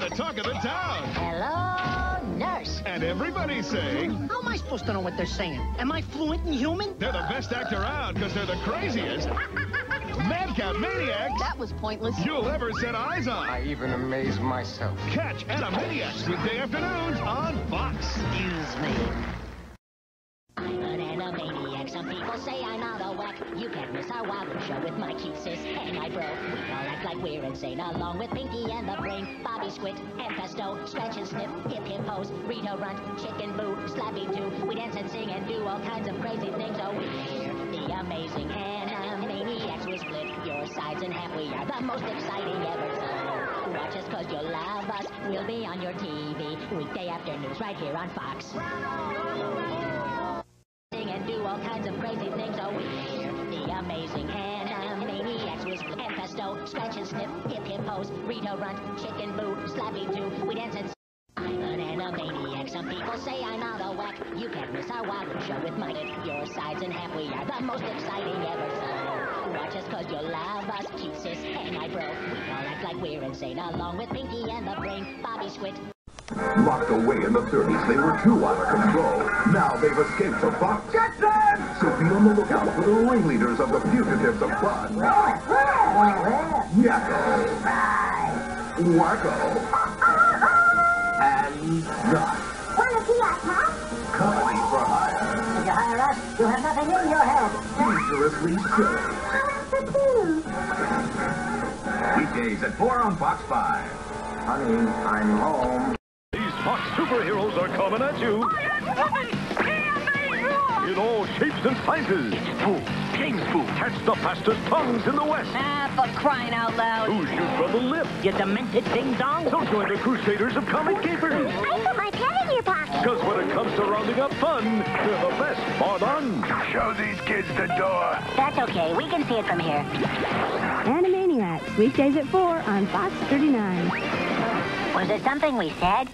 The talk of the town. Hello, nurse. And everybody's saying How am I supposed to know what they're saying? Am I fluent in human? they're the best act around because they're the craziest madcap maniacs That was pointless. you'll ever set eyes on. I even amaze myself. Catch Animaniacs weekday afternoons on Fox. Excuse me. Our Wilder show with my cute sis and my bro. We all act like we're insane, along with Pinky and the Brain, Bobby Squid and Pesto, Scratch and Sniff, Hip Hippos, Rita Runt, Chicken Boo, Slappy Too. We dance and sing and do all kinds of crazy things. Oh, we're the amazing animaniacs. We split your sides in half. We are the most exciting ever. So watch us cause you'll love us. We'll be on your TV weekday afternoons right here on Fox and do all kinds of crazy things. Oh, the amazing Animaniacs. Split and pesto, scratch and sniff, Hip Hippos, Rita runt, chicken boo, slappy do, We dance and I'm an animaniac. Some people say I'm out of whack. You can't miss our Wilder show with my your sides in half. We are the most exciting ever. So watch us cause you'll love us. Cute sis and my bro. We all act like we're insane along with Pinky and the Brain, Bobby Squid, Locked away in the 30s, they were too out of control. Now they've escaped to Fox Jackson! So be on the lookout for the ringleaders of the fugitives of fun. Yakko. Wakko. And Gus. Wanna see us, huh? Comedy for hire. If you hire us, you'll have nothing in your head. Dangerously silly. Weekdays at 4 on Fox 5. Honey, I'm home. These Fox superheroes are coming at you in all shapes and sizes. Foo, King Foo, catch the fastest tongues in the West. Ah, for crying out loud. Who shoot from the lip? You demented ding-dong. So join the Crusaders of Comic Capers. I put my pen in your pocket. Because when it comes to rounding up fun, they're the best bar none. Show these kids the door. That's okay. We can see it from here. Animaniacs, weekdays at 4 on Fox 39. Was there something we said?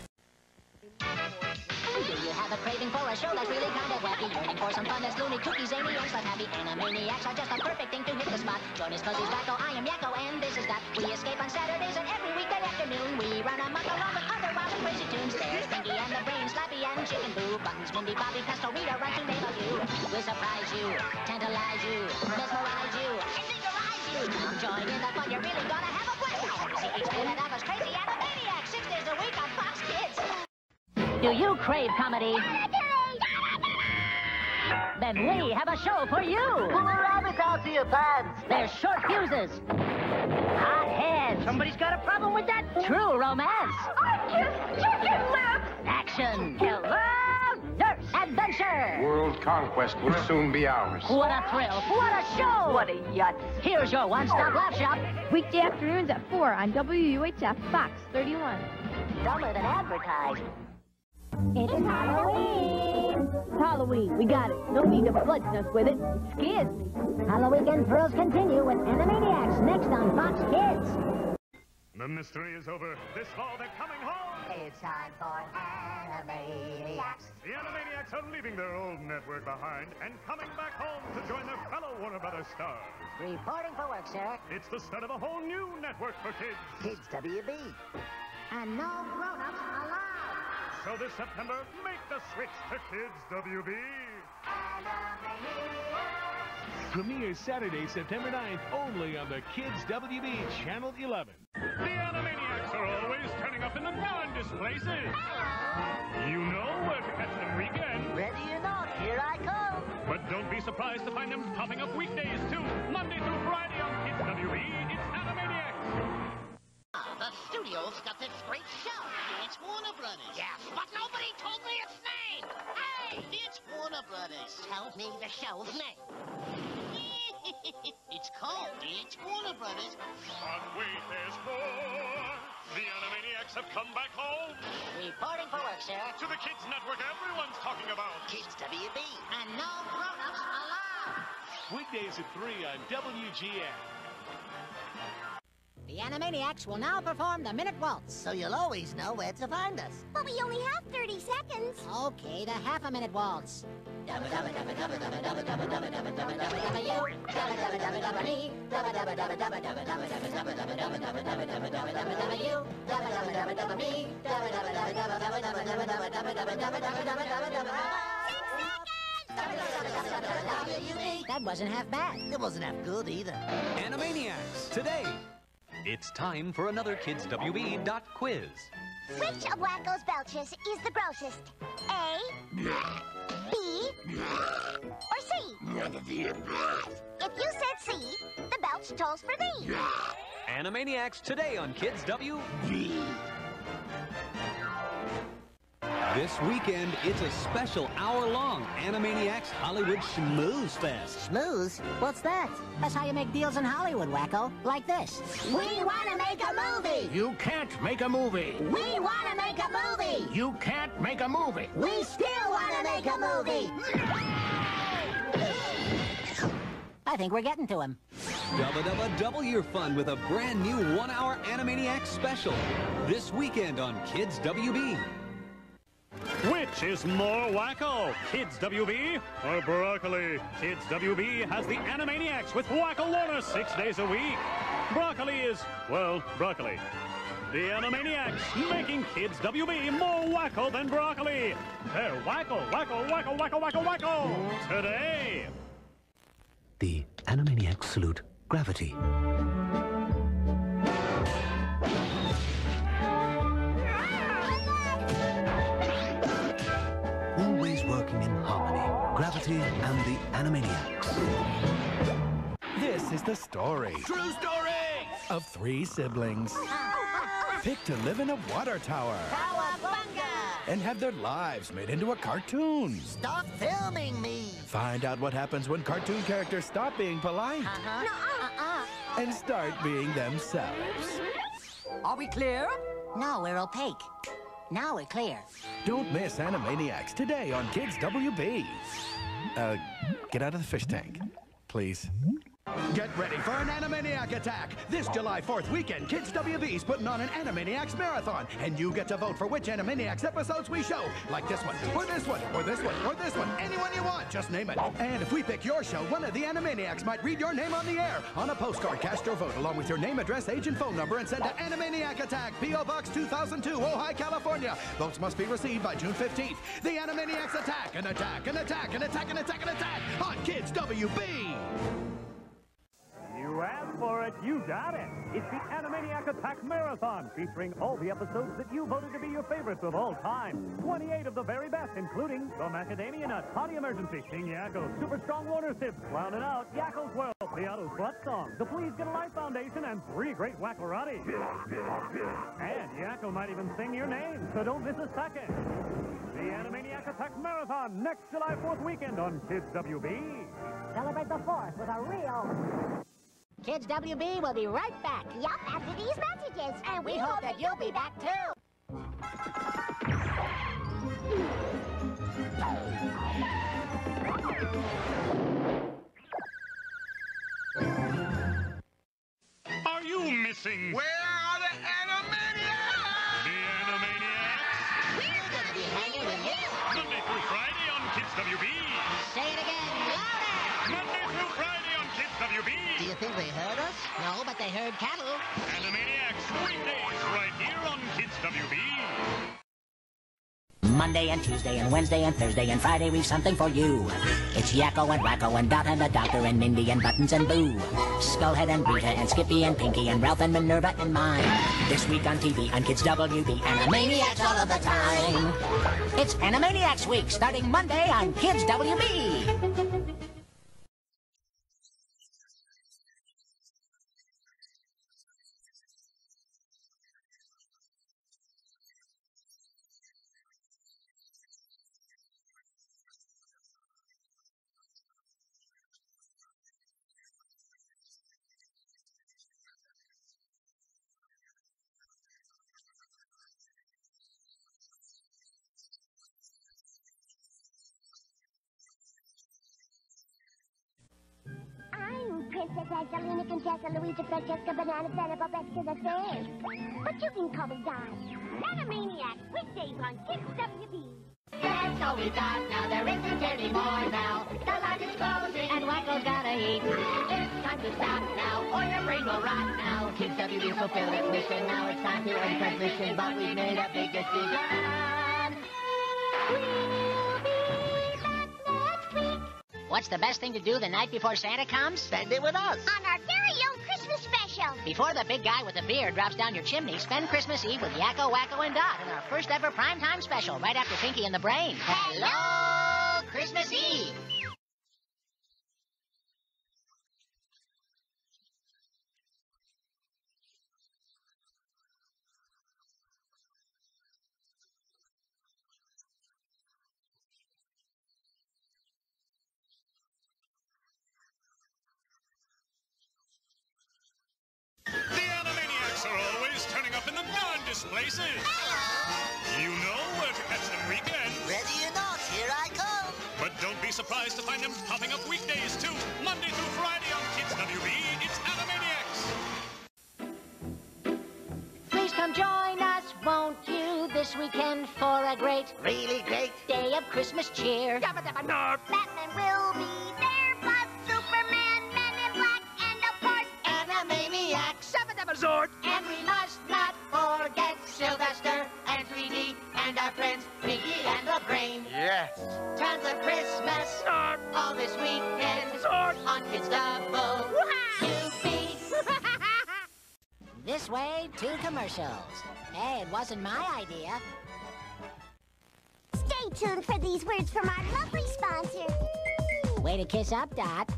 A craving for a show that's really kind of wacky? Yearning for some fun that's loony, kooky, zany, and stuff happy? Animaniacs are just the perfect thing to hit the spot. Join us cause he's Wakko, I am Yakko, and this is that. We escape on Saturdays and every weekday afternoon. We run amok along with other wild and crazy tunes. There's Pinky and the Brain, Slappy and Chicken Boo, Buttons, Mindy, Bobby, Pesto, Rita, Run to name a few. We'll surprise you, tantalize you, mesmerize you, and you. Come join in the fun, you're really gonna have a blast. See each minute of us crazy Animaniacs, six days a week on Fox Kids. Do you crave comedy? Then we have a show for you. Pull a rabbit out to your pants. There's short fuses, hot heads. Somebody's got a problem with that? True romance. Action. Hello, nurse. Adventure. World conquest will soon be ours. What a thrill. What a show. What a yutz. Here's your one-stop laugh shop. Weekday afternoons at 4 on WUHF Fox 31. Dumber than advertised. It's Halloween! Halloween, we got it. No need to bludgeon us with it. It scares me. Halloween thrills continue with Animaniacs next on Fox Kids. The mystery is over. This fall, they're coming home. It's time for Animaniacs. The Animaniacs are leaving their old network behind and coming back home to join their fellow Warner Brothers stars. Reporting for work, sir. It's the start of a whole new network for kids. Kids WB. And no grown-ups allowed. So this September, make the switch to Kids WB. Premieres Saturday, September 9th, only on the Kids WB Channel 11. The Animaniacs are always turning up in the darndest places. You know where to catch them weekend. Ready or not, here I come. But don't be surprised to find them popping up weekdays, too. Monday through Friday on Kids WB, it's Animaniacs. The studio's got this great show. It's Warner Brothers. Yes, but nobody told me its name. Hey, it's Warner Brothers. Tell me the show's name. it's called It's Warner Brothers. But wait, there's more. The Animaniacs have come back home Reporting for work, sir. to the Kids Network everyone's talking about. Kids WB. And no grown-ups allowed. Weekdays at 3 on WGN. The Animaniacs will now perform the Minute Waltz. So you'll always know where to find us. But we only have 30 seconds. Okay, the half a minute waltz. That wasn't half bad. It wasn't half good either. Animaniacs, today. It's time for another Kids WB dot quiz. Which of Wakko's belches is the grossest? A, B, or C? None of the above. If you said C, the belch tolls for thee. Animaniacs, today on Kids WB. This weekend, it's a special hour-long Animaniacs Hollywood Schmooze Fest. Schmooze? What's that? That's how you make deals in Hollywood, Wakko. Like this. We want to make a movie. You can't make a movie. We want to make a movie. You can't make a movie. We still want to make a movie. I think we're getting to him. Double, double, double your fun with a brand new one-hour Animaniacs special. This weekend on Kids WB. Which is more wacko? Kids WB or broccoli? Kids WB has the Animaniacs with Wackalona six days a week. Broccoli is, well, broccoli. The Animaniacs making Kids WB more wacko than broccoli. They're wacko, wacko, wacko, wacko, wacko, wacko. Today. The Animaniacs salute gravity. Gravity and the Animaniacs. This is the story True story! of three siblings picked to live in a water tower and have their lives made into a cartoon. Stop filming me. Find out what happens when cartoon characters stop being polite Uh-huh. No, uh-uh. and start being themselves. Are we clear? No, we're opaque. Now we're clear. Don't miss Animaniacs today on Kids WB. Uh, get out of the fish tank, please. Get ready for an Animaniac attack! This July 4th weekend, Kids WB's putting on an Animaniacs marathon, and you get to vote for which Animaniacs episodes we show, like this one, or this one, or this one, or this one, anyone you want, just name it. And if we pick your show, one of the Animaniacs might read your name on the air. On a postcard, cast your vote along with your name, address, age, and phone number, and send to Animaniac Attack, P.O. Box 2002, Ojai, California. Votes must be received by June 15th. The Animaniacs attack, and attack, and attack, and attack, and attack, and attack on Kids WB. For it, you got it. It's the Animaniac Attack Marathon, featuring all the episodes that you voted to be your favorites of all time. 28 of the very best, including The Macadamia Nut, Potty Emergency, King Yakko, Super Strong Sibs, Clown It Out, Yakko's World, The Otto's Butt Song, The Please Get a Life Foundation, and three great Wakkorotti. And Yakko might even sing your name, so don't miss a second. The Animaniac Attack Marathon, next July 4th weekend on Kids WB. Celebrate the 4th with a real... Kids WB will be right back. Yup, after these messages. And We hope that you'll be back too. Are you missing Where are the Animaniacs? the Animaniacs? We're gonna be hanging with you. Monday through Friday on Kids WB. Say it again, Do you think they heard us? No, but they heard cattle. Animaniacs weekdays right here on Kids WB. Monday and Tuesday and Wednesday and Thursday and Friday we've something for you. It's Yakko and Wakko and Dot and the Doctor and Mindy and Buttons and Boo. Skullhead and Rita and Skippy and Pinky and Ralph and Minerva and mine. This week on TV on Kids WB Animaniacs all of the time. It's Animaniacs week starting Monday on Kids WB. Francesca Banana Santa Bobesca the Third. But you can call me Di. Animaniacs, weekdays on Kids WB. That's all we got now. There isn't any more now. The line is closing, and Wakko's gotta eat. It's time to stop now, or your brain will rot now. Kids WB fulfill its mission. Now it's time to end transmission, but we've made a big decision. What's the best thing to do the night before Santa comes? Spend it with us. On our Before the big guy with the beard drops down your chimney, spend Christmas Eve with Yakko, Wakko, and Dot in our first ever primetime special right after Pinky and the Brain. Hello, Christmas Eve. Darndest. You know where to catch them weekends. Ready or not, here I come. But don't be surprised to find them popping up weekdays too. Monday through Friday on Kids WB, it's Animaniacs. Please come join us, won't you, this weekend for a great, Really great. day of Christmas cheer. Batman will be there, friends Pinky and the Brain. Yes. Tons of Christmas all this weekend on Kids Double UB. This way to commercials. Hey, it wasn't my idea. stay tuned for these words from our lovely sponsor. Way to kiss up, Dot.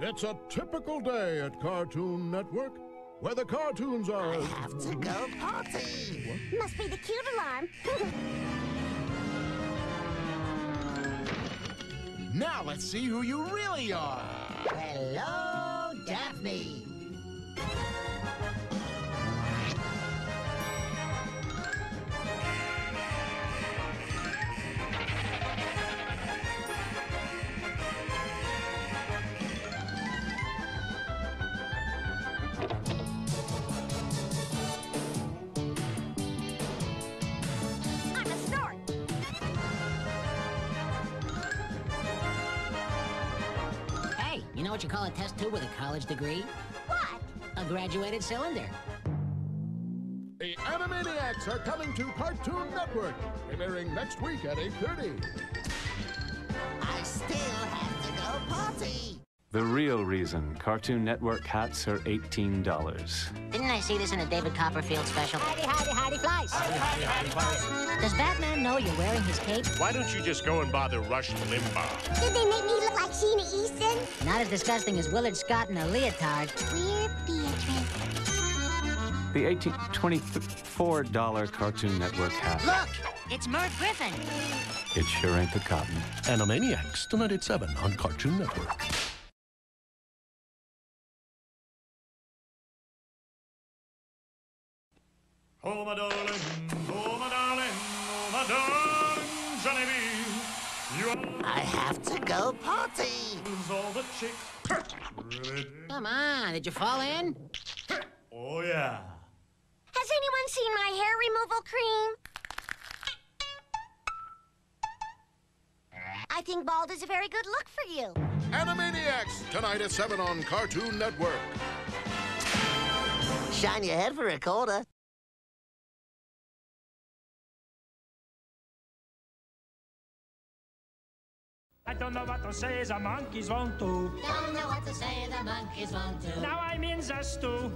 It's a typical day at Cartoon Network, where the cartoons are. I have to go potty. Must be the cute alarm. Now let's see who you really are. Hello, Daphne. You call a test tube with a college degree? What? A graduated cylinder. The Animaniacs are coming to Cartoon Network, premiering next week at 8.30. I still have to go potty. The real reason Cartoon Network hats are $18. Didn't I see this in a David Copperfield special? Hidey, hidey, hidey, flies. Does Batman know you're wearing his cape? Why don't you just go and bother Rush Limbaugh? Did they make me look like Sheena Easton? Not as disgusting as Willard Scott in a leotard. We're Beatrice. The $18, $24 Cartoon Network hat. Look, it's Merv Griffin. It sure ain't the cotton. Animaniacs, tonight at 7 on Cartoon Network. Oh, my darling, oh, my darling, oh, my darling, Johnny B. You are I have to go potty. all the chicks. Come on, did you fall in? Oh, yeah. Has anyone seen my hair removal cream? I think bald is a very good look for you. Animaniacs, tonight at 7 on Cartoon Network. Shine your head for a quarter. I don't know what to say, the monkeys won't do. Don't know what to say, the monkeys won't do. Now I'm in the stew.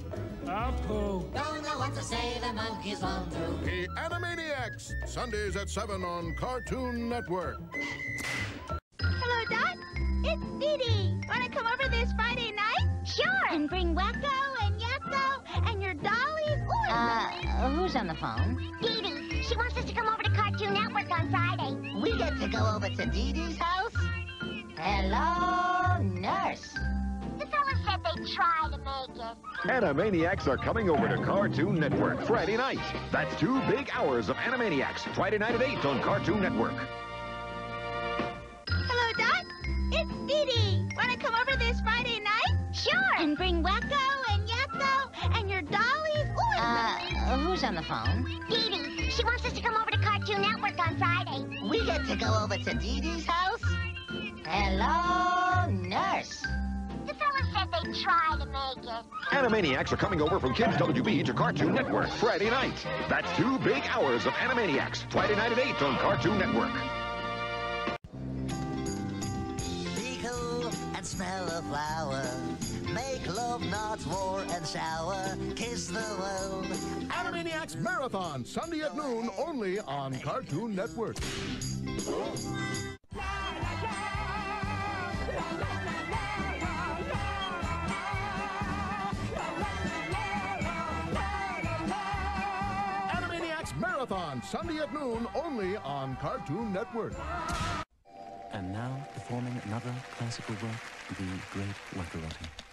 Oh, poo. Don't know what to say, the monkeys won't do. The Animaniacs, Sundays at 7 on Cartoon Network. Hello, Dot. It's Dee Dee. Want to come over this Friday night? Sure. And bring Wakko and Yakko and your dollies. Ooh, Uh, who's on the phone? Dee Dee. She wants us to come over to Cartoon Network on Friday. We get to go over to Dee Dee's house? Hello, nurse. The fella said they'd try to make it. Animaniacs are coming over to Cartoon Network Friday night. That's two big hours of Animaniacs, Friday night at 8 on Cartoon Network. Hello, Dot. It's Dee Dee. Want to come over this Friday night? Sure. And bring Wakko who's on the phone? Dee Dee. She wants us to come over to Cartoon Network on Friday. We get to go over to Dee Dee's house? Hello, nurse. The fellas said they'd try to make it. Animaniacs are coming over from Kids WB to Cartoon Network Friday night. That's two big hours of Animaniacs. Friday night at 8 on Cartoon Network. Be cool and smell a flower. Make love, not war and shower. Kiss the world. Marathon, Sunday at noon, only on Cartoon Network. Animaniacs Marathon, Sunday at noon, only on Cartoon Network. And now, performing another classical work, the Great Wakkorotti.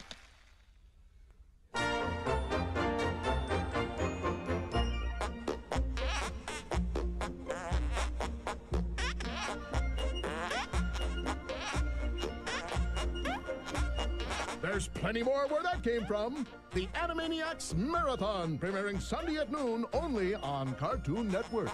Plenty more where that came from. The Animaniacs Marathon, premiering Sunday at noon, only on Cartoon Network.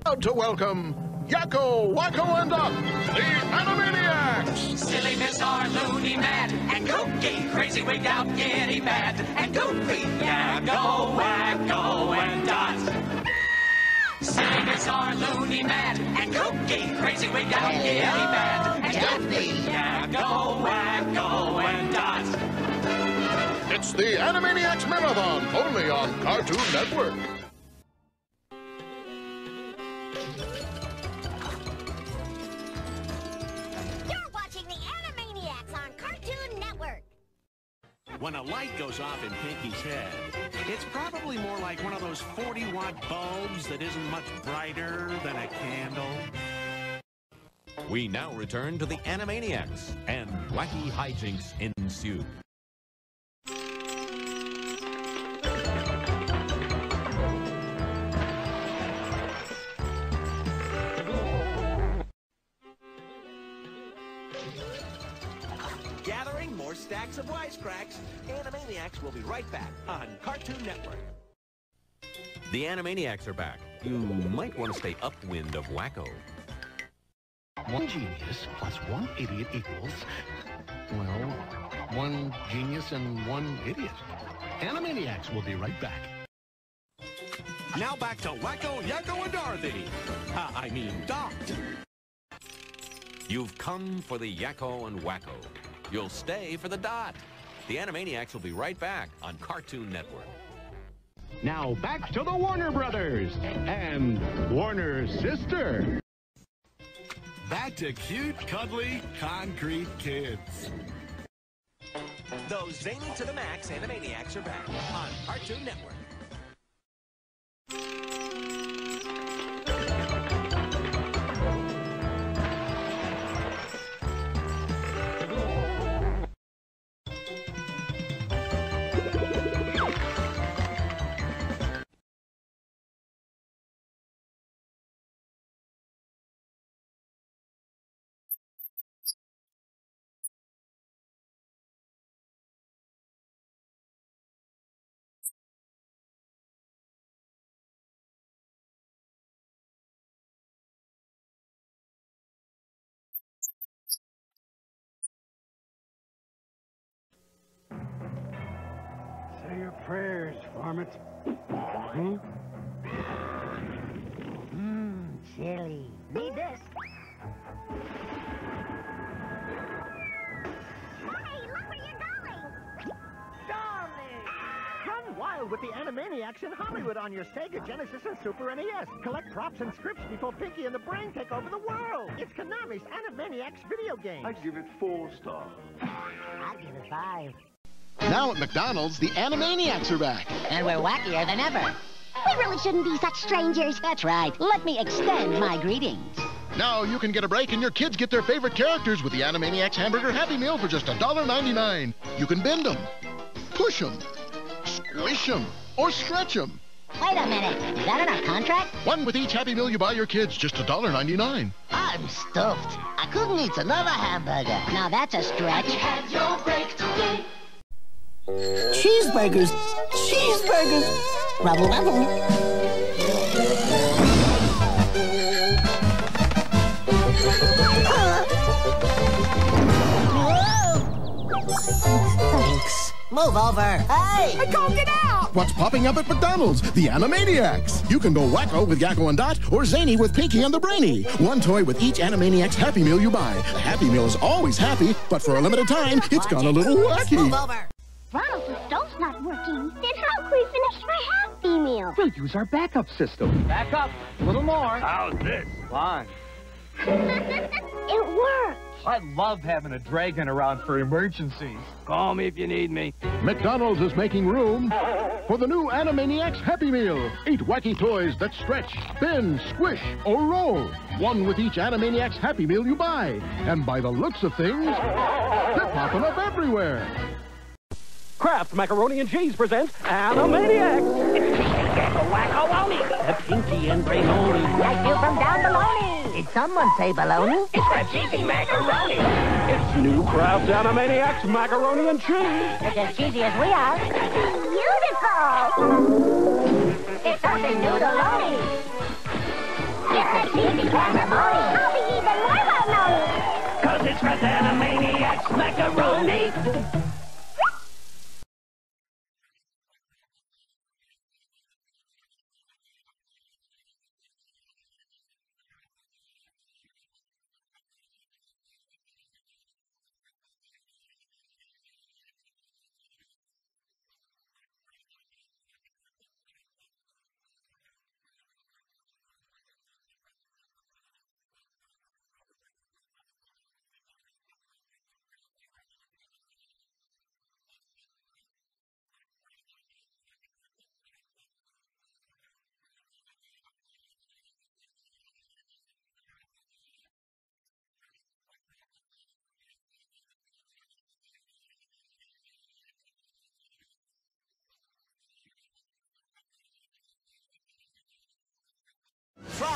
Proud to welcome Yakko, Wakko, and Doc, the Animaniacs! Silly are loony mad and kooky, crazy wigged out, giddy mad and goofy. Yakko, Wakko, and dot. Silly are loony mad and kooky, crazy wigged out, giddy mad and goofy. The Animaniacs Marathon, only on Cartoon Network. You're watching the Animaniacs on Cartoon Network. When a light goes off in Pinky's head, it's probably more like one of those 40 watt bulbs that isn't much brighter than a candle. We now return to the Animaniacs, and wacky hijinks ensue. Gathering more stacks of wisecracks. Animaniacs will be right back on Cartoon Network. The Animaniacs are back. You might want to stay upwind of Wakko. One genius plus one idiot equals, well, one genius and one idiot. Animaniacs will be right back. Now back to Wakko, Yakko, and Dorothy. Uh, I mean, Dot. You've come for the Yakko and Wakko. You'll stay for the Dot. The Animaniacs will be right back on Cartoon Network. Now back to the Warner Brothers and Warner sister. Back to cute, cuddly, concrete kids. Those zany to the max Animaniacs are back on Cartoon Network. Say your prayers, Varmint. Hmm? Mmm, chili. Need this. Hey, look where you're going! Darling! Run wild with the Animaniacs in Hollywood on your Sega Genesis and Super NES. Collect props and scripts before Pinky and the Brain take over the world. It's Konami's Animaniacs video game. I'd give it four stars. I'll give it five. Now at McDonald's, the Animaniacs are back. And we're wackier than ever. We really shouldn't be such strangers. That's right. Let me extend my greetings. Now you can get a break and your kids get their favorite characters with the Animaniacs Hamburger Happy Meal for just $1.99. You can bend them, push them, squish them, or stretch them. Wait a minute. Is that in our contract? One with each Happy Meal you buy your kids, just $1.99. I'm stuffed. I couldn't eat another hamburger. Now that's a stretch. Have your break today. Cheeseburgers. Cheeseburgers. Rubble, rubble. Thanks. Move over. Hey! I can't get out! What's popping up at McDonald's? The Animaniacs. You can go wacko with Yakko and Dot or zany with Pinky and the Brainy. One toy with each Animaniacs Happy Meal you buy. The Happy Meal is always happy, but for a limited time, it's gone a little wacky. Ronald, Meal? We'll use our backup system. Back up. A little more. How's this? Fine. it worked. I love having a dragon around for emergencies. Call me if you need me. McDonald's is making room for the new Animaniacs Happy Meal. Eight wacky toys that stretch, bend, squish, or roll. One with each Animaniacs Happy Meal you buy. And by the looks of things, they're popping up everywhere. Kraft Macaroni and Cheese presents Animaniacs. It's the Wacko-Oni. The Pinky and Brainoni. Like you from down below Did someone say baloney? It's the cheesy macaroni. It's new Kraft Animaniacs Macaroni and Cheese. It's as cheesy as we are. Beautiful! It's something noodle-oni. It's a cheesy macaroni. I'll be even more macaroni. Cause it's Kraft Animaniacs Macaroni.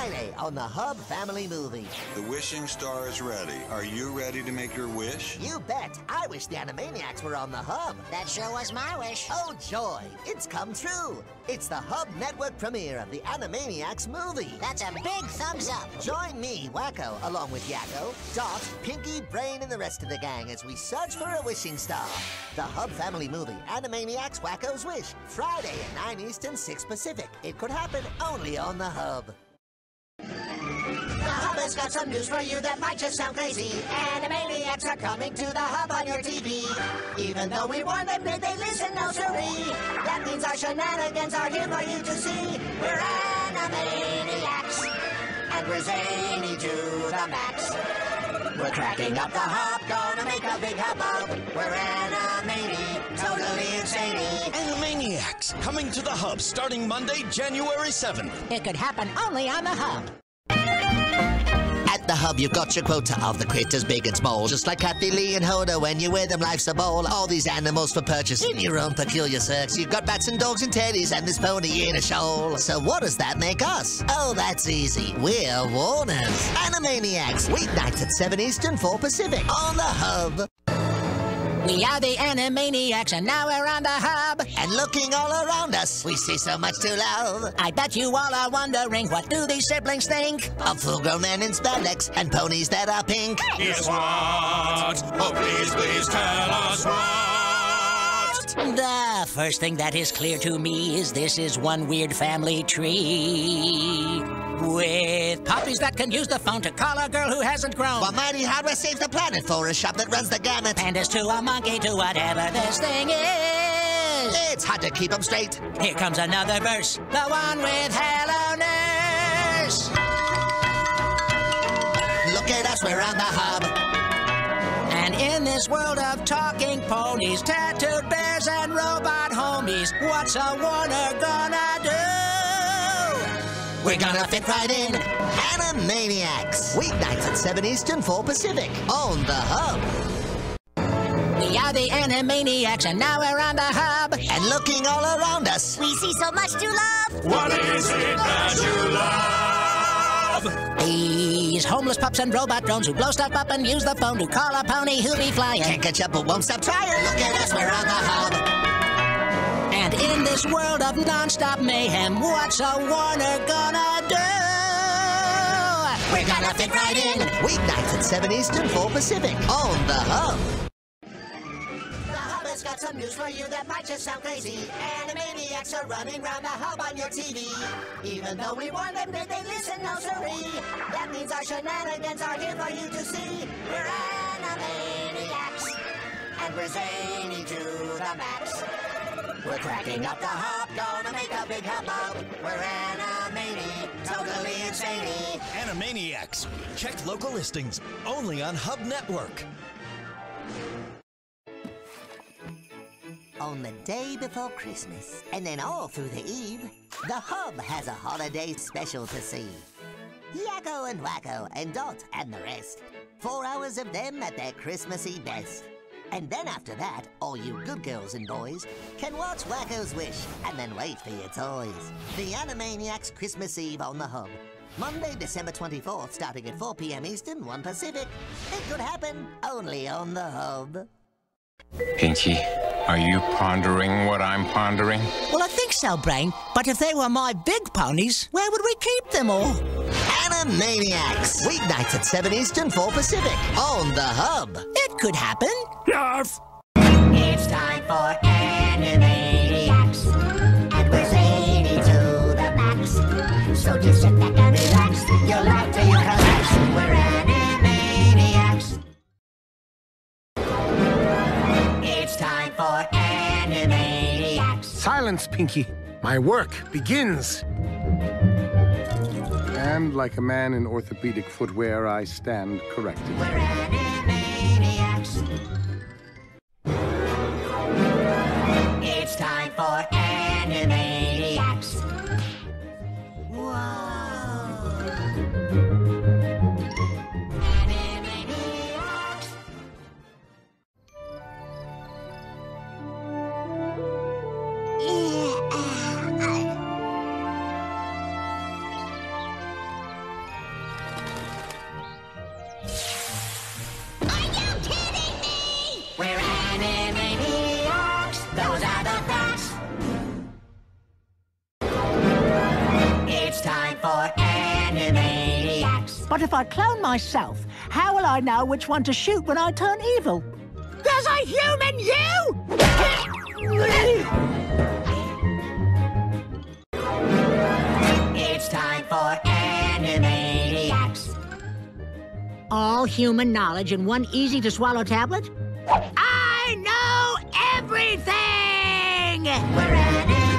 Friday on the Hub Family Movie. The wishing star is ready. Are you ready to make your wish? You bet. I wish the Animaniacs were on the Hub. That sure was my wish. Oh, joy. It's come true. It's the Hub Network premiere of the Animaniacs movie. That's a big thumbs up. Join me, Wakko, along with Yakko, Dot, Pinky, Brain, and the rest of the gang as we search for a wishing star. The Hub Family movie, Animaniacs Wakko's Wish. Friday at 9 Eastern, 6 Pacific. It could happen only on the Hub. The Hub has got some news for you that might just sound crazy. Animaniacs are coming to the Hub on your TV. Even though we warned them, did they listen? No, siree. That means our shenanigans are here for you to see. We're Animaniacs, and we're zany to the max. We're cracking up the Hub, gonna make a big hubbub. We're Animani, totally insane. Animaniacs, coming to the Hub starting Monday, January 7th. It could happen only on the Hub. The hub, you've got your quota of the critters big and small. Just like Kathie Lee and Hoda, when you wear them, life's a ball. All these animals for purchase in your own peculiar circs. You've got bats and dogs and teddies and this pony in a shoal. So what does that make us? Oh, that's easy. We're Warners. Animaniacs, weeknights at 7 Eastern, 4 Pacific. On the hub. We are the Animaniacs, and now we're on the Hub. And looking all around us, we see so much to love. I bet you all are wondering, what do these siblings think? Of full-grown men in spandex and ponies that are pink. Guess what? Oh, please, please tell us what? The first thing that is clear to me is this is one weird family tree. With puppies that can use the phone to call a girl who hasn't grown. While Mighty Hardware saves the planet for a shop that runs the gamut. Pandas to a monkey to whatever this thing is. It's hard to keep them straight. Here comes another verse. The one with Hello Nurse. Look at us, we're on the hub. And in this world of talking ponies, tattooed bears, and robot homies, what's a Warner gonna do? We're gonna fit right in. Animaniacs. Weeknights at 7 Eastern, 4 Pacific. On the hub. We are the Animaniacs, and now we're on the hub. And looking all around us, We see so much to love. What is it that you love? These homeless pups and robot drones who blow stuff up and use the phone to call a pony who'll be flying. can't catch up but won't stop trying. Look at us, we're on the hub. And in this world of non-stop mayhem, what's a Warner gonna do? We're gonna fit right in. Weeknights at 7 Eastern, 4 Pacific. On the Hub. Hub some news for you that might just sound crazy. Animaniacs are running round the Hub on your TV. Even though we warned them, did they listen? No, siree. That means our shenanigans are here for you to see. We're Animaniacs, and we're zany to the max. We're cracking up the hub, gonna make a big hubbub. We're Animani, totally insane. Animaniacs. Check local listings. Only on Hub Network. The day before Christmas, and then all through the eve, the Hub has a holiday special to see. Yakko and Wakko and Dot and the rest. Four hours of them at their Christmassy best. And then after that, all you good girls and boys can watch Wakko's Wish and then wait for your toys. The Animaniacs Christmas Eve on the Hub. Monday, December 24th, starting at 4 p.m. Eastern, 1 Pacific. It could happen only on the Hub. Pinky, are you pondering what I'm pondering? Well, I think so, Brain. But if they were my big ponies, where would we keep them all? Animaniacs! Weeknights at 7 Eastern, 4 Pacific. On the Hub. It could happen. Yarf! It's time for Animaniacs. And we're zany to the max. So just Pinky. My work begins. And like a man in orthopedic footwear, I stand corrected. But if I clone myself, how will I know which one to shoot when I turn evil? There's a human you! It's time for Animaniacs. All human knowledge in one easy to swallow tablet? I know everything! We're Animaniacs.